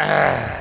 Ah.